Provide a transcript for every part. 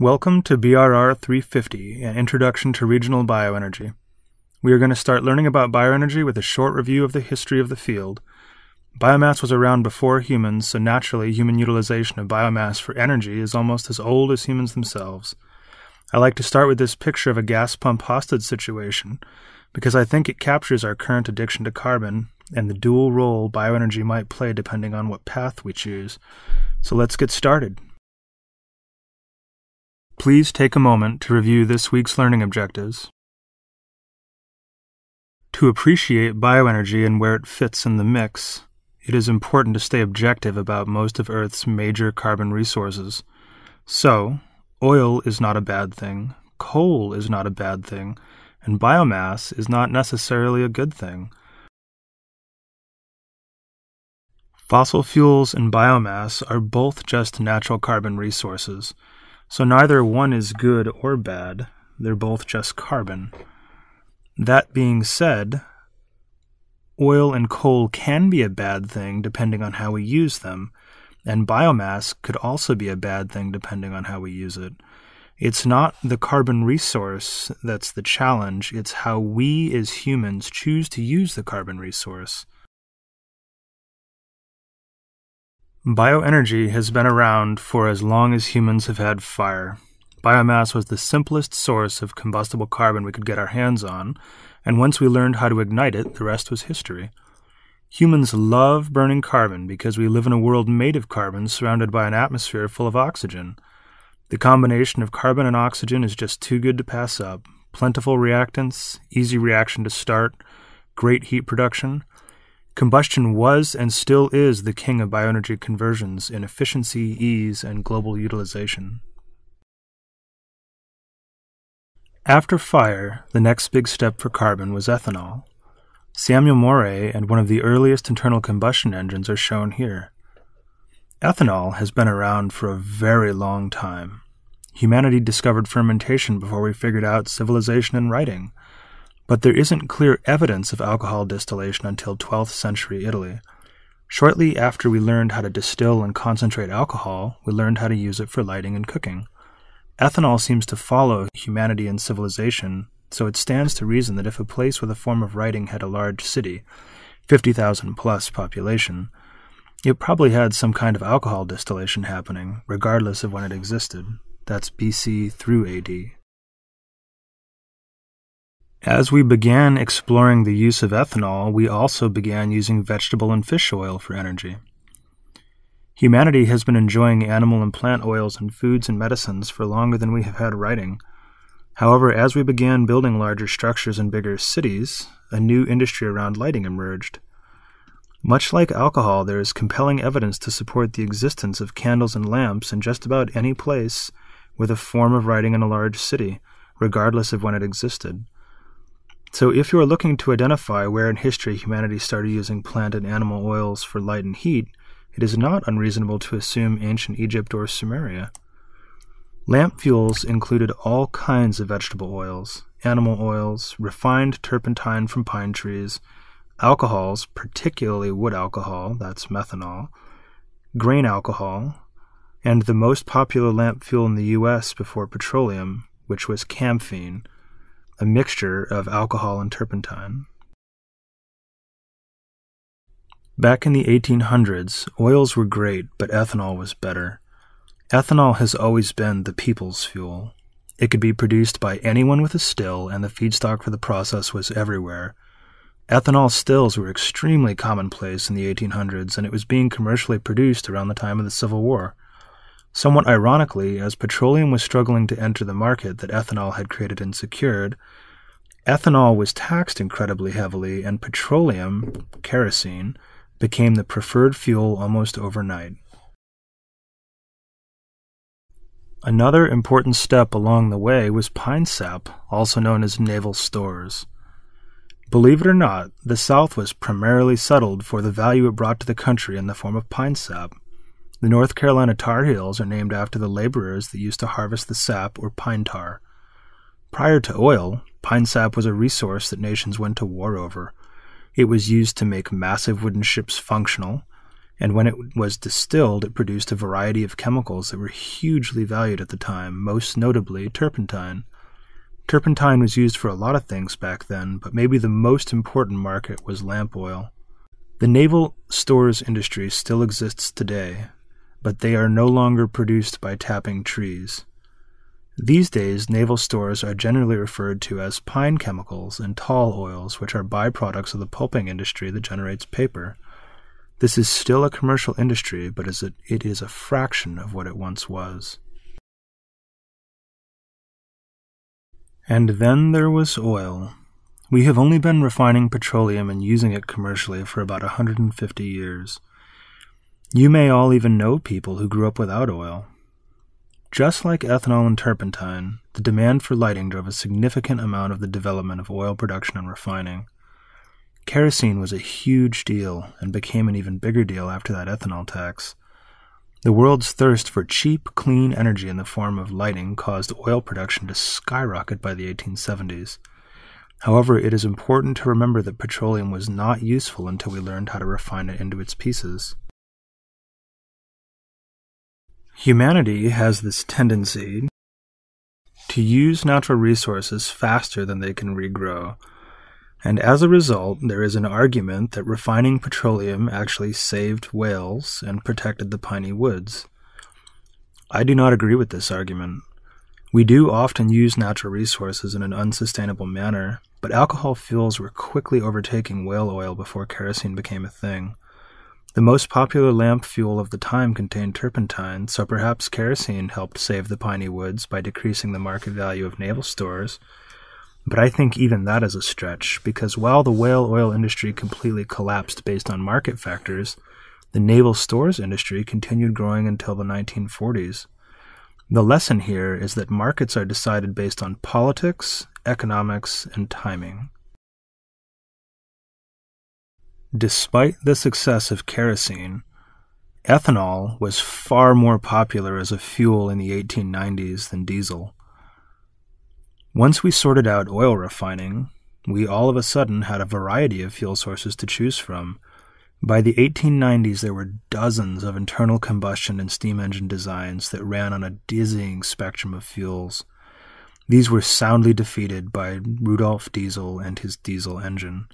Welcome to BRR 350, an introduction to regional bioenergy. We are going to start learning about bioenergy with a short review of the history of the field. Biomass was around before humans, so naturally, human utilization of biomass for energy is almost as old as humans themselves. I like to start with this picture of a gas pump hostage situation because I think it captures our current addiction to carbon and the dual role bioenergy might play depending on what path we choose. So let's get started. Please take a moment to review this week's learning objectives. To appreciate bioenergy and where it fits in the mix, it is important to stay objective about most of Earth's major carbon resources. So, oil is not a bad thing, coal is not a bad thing, and biomass is not necessarily a good thing. Fossil fuels and biomass are both just natural carbon resources. So neither one is good or bad, they're both just carbon. That being said, oil and coal can be a bad thing depending on how we use them, and biomass could also be a bad thing depending on how we use it. It's not the carbon resource that's the challenge, it's how we as humans choose to use the carbon resource. Bioenergy has been around for as long as humans have had fire. Biomass was the simplest source of combustible carbon we could get our hands on, and once we learned how to ignite it, the rest was history. Humans love burning carbon because we live in a world made of carbon surrounded by an atmosphere full of oxygen. The combination of carbon and oxygen is just too good to pass up. Plentiful reactants, easy reaction to start, great heat production, Combustion was and still is the king of bioenergy conversions in efficiency, ease, and global utilization. After fire, the next big step for carbon was ethanol. Samuel Morey and one of the earliest internal combustion engines are shown here. Ethanol has been around for a very long time. Humanity discovered fermentation before we figured out civilization and writing but there isn't clear evidence of alcohol distillation until 12th century Italy. Shortly after we learned how to distill and concentrate alcohol, we learned how to use it for lighting and cooking. Ethanol seems to follow humanity and civilization, so it stands to reason that if a place with a form of writing had a large city, 50,000 plus population, it probably had some kind of alcohol distillation happening, regardless of when it existed. That's BC through AD. As we began exploring the use of ethanol, we also began using vegetable and fish oil for energy. Humanity has been enjoying animal and plant oils and foods and medicines for longer than we have had writing. However, as we began building larger structures and bigger cities, a new industry around lighting emerged. Much like alcohol, there is compelling evidence to support the existence of candles and lamps in just about any place with a form of writing in a large city, regardless of when it existed. So, if you are looking to identify where in history humanity started using plant and animal oils for light and heat, it is not unreasonable to assume ancient Egypt or Sumeria. Lamp fuels included all kinds of vegetable oils, animal oils, refined turpentine from pine trees, alcohols, particularly wood alcohol, that's methanol, grain alcohol, and the most popular lamp fuel in the US before petroleum, which was camphene a mixture of alcohol and turpentine. Back in the 1800s, oils were great, but ethanol was better. Ethanol has always been the people's fuel. It could be produced by anyone with a still, and the feedstock for the process was everywhere. Ethanol stills were extremely commonplace in the 1800s, and it was being commercially produced around the time of the Civil War. Somewhat ironically, as petroleum was struggling to enter the market that ethanol had created and secured, ethanol was taxed incredibly heavily, and petroleum, kerosene, became the preferred fuel almost overnight. Another important step along the way was pine sap, also known as naval stores. Believe it or not, the South was primarily settled for the value it brought to the country in the form of pine sap. The North Carolina Tar Heels are named after the laborers that used to harvest the sap or pine tar. Prior to oil, pine sap was a resource that nations went to war over. It was used to make massive wooden ships functional. and when it was distilled, it produced a variety of chemicals that were hugely valued at the time, most notably turpentine. Turpentine was used for a lot of things back then, but maybe the most important market was lamp oil. The naval stores industry still exists today, but they are no longer produced by tapping trees. These days, naval stores are generally referred to as pine chemicals and tall oils, which are byproducts of the pulping industry that generates paper. This is still a commercial industry, but it is a fraction of what it once was. And then there was oil. We have only been refining petroleum and using it commercially for about 150 years. You may all even know people who grew up without oil. Just like ethanol and turpentine, the demand for lighting drove a significant amount of the development of oil production and refining. Kerosene was a huge deal and became an even bigger deal after that ethanol tax. The world's thirst for cheap, clean energy in the form of lighting caused oil production to skyrocket by the 1870s. However, it is important to remember that petroleum was not useful until we learned how to refine it into its pieces. Humanity has this tendency to use natural resources faster than they can regrow and as a result, there is an argument that refining petroleum actually saved whales and protected the piney woods. I do not agree with this argument. We do often use natural resources in an unsustainable manner, but alcohol fuels were quickly overtaking whale oil before kerosene became a thing. The most popular lamp fuel of the time contained turpentine, so perhaps kerosene helped save the piney woods by decreasing the market value of naval stores but I think even that is a stretch, because while the whale oil industry completely collapsed based on market factors, the naval stores industry continued growing until the 1940s. The lesson here is that markets are decided based on politics, economics, and timing. Despite the success of kerosene, ethanol was far more popular as a fuel in the 1890s than diesel. Once we sorted out oil refining, we all of a sudden had a variety of fuel sources to choose from. By the 1890s, there were dozens of internal combustion and steam engine designs that ran on a dizzying spectrum of fuels. These were soundly defeated by Rudolf Diesel and his diesel engine.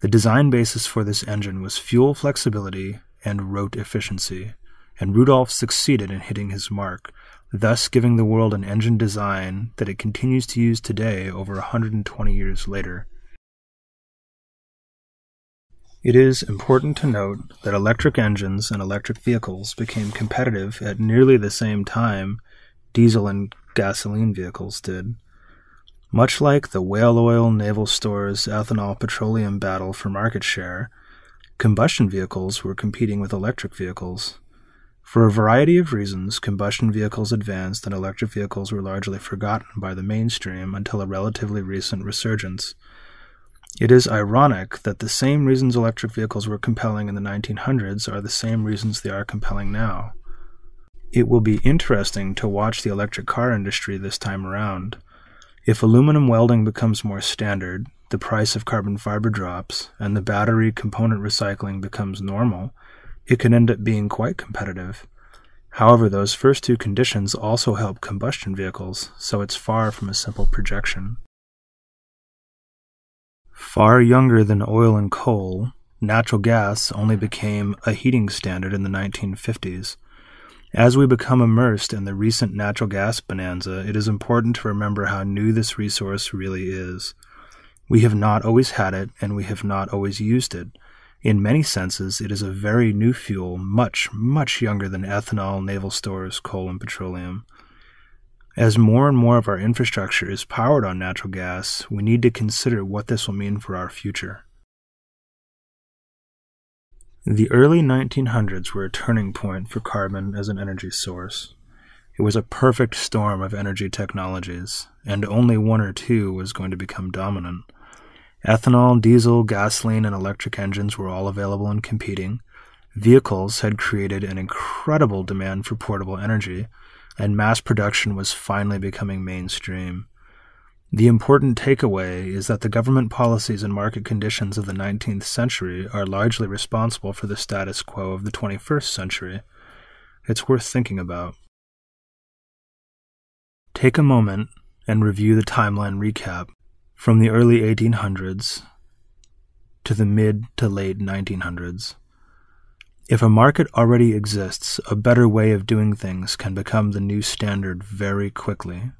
The design basis for this engine was fuel flexibility and rote efficiency, and Rudolf succeeded in hitting his mark thus giving the world an engine design that it continues to use today over 120 years later. It is important to note that electric engines and electric vehicles became competitive at nearly the same time diesel and gasoline vehicles did. Much like the whale oil, naval stores, ethanol, petroleum battle for market share, combustion vehicles were competing with electric vehicles, for a variety of reasons, combustion vehicles advanced and electric vehicles were largely forgotten by the mainstream until a relatively recent resurgence. It is ironic that the same reasons electric vehicles were compelling in the 1900s are the same reasons they are compelling now. It will be interesting to watch the electric car industry this time around. If aluminum welding becomes more standard, the price of carbon fiber drops, and the battery component recycling becomes normal, it can end up being quite competitive. However, those first two conditions also help combustion vehicles, so it's far from a simple projection. Far younger than oil and coal, natural gas only became a heating standard in the 1950s. As we become immersed in the recent natural gas bonanza, it is important to remember how new this resource really is. We have not always had it, and we have not always used it, in many senses, it is a very new fuel, much, much younger than ethanol, naval stores, coal, and petroleum. As more and more of our infrastructure is powered on natural gas, we need to consider what this will mean for our future. The early 1900s were a turning point for carbon as an energy source. It was a perfect storm of energy technologies, and only one or two was going to become dominant. Ethanol, diesel, gasoline, and electric engines were all available and competing. Vehicles had created an incredible demand for portable energy, and mass production was finally becoming mainstream. The important takeaway is that the government policies and market conditions of the 19th century are largely responsible for the status quo of the 21st century. It's worth thinking about. Take a moment and review the timeline recap from the early 1800s to the mid to late 1900s. If a market already exists, a better way of doing things can become the new standard very quickly.